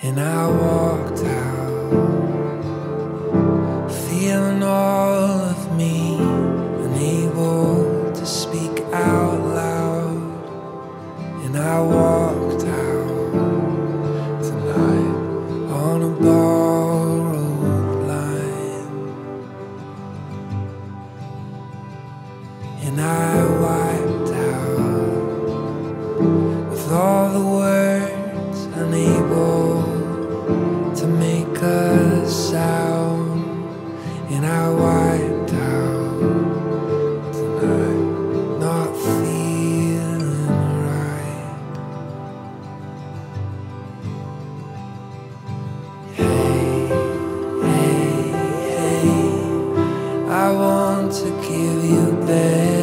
And I walked out, feeling all of me, unable to speak out loud. And I walked out tonight on a borrowed line. And I wiped out to give you back.